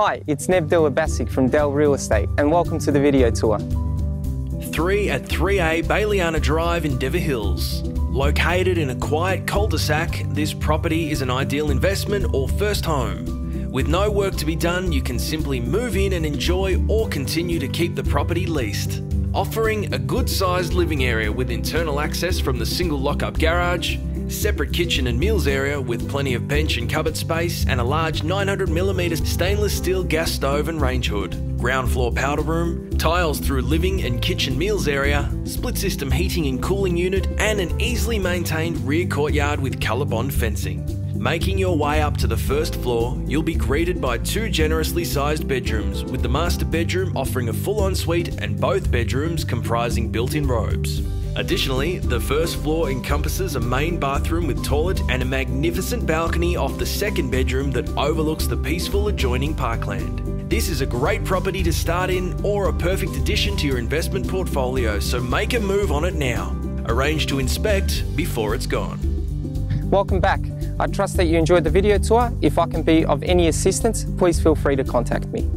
Hi, it's Neb Delabasic from Del Real Estate, and welcome to the video tour. 3 at 3A Baileyana Drive in Endeavour Hills. Located in a quiet cul-de-sac, this property is an ideal investment or first home. With no work to be done, you can simply move in and enjoy or continue to keep the property leased. Offering a good sized living area with internal access from the single lock-up garage, separate kitchen and meals area with plenty of bench and cupboard space, and a large 900mm stainless steel gas stove and range hood. Ground floor powder room, tiles through living and kitchen meals area, split system heating and cooling unit, and an easily maintained rear courtyard with Colorbond fencing. Making your way up to the first floor, you'll be greeted by two generously sized bedrooms, with the master bedroom offering a full ensuite and both bedrooms comprising built in robes. Additionally, the first floor encompasses a main bathroom with toilet and a magnificent balcony off the second bedroom that overlooks the peaceful adjoining parkland. This is a great property to start in or a perfect addition to your investment portfolio, so make a move on it now. Arrange to inspect before it's gone. Welcome back. I trust that you enjoyed the video tour. If I can be of any assistance, please feel free to contact me.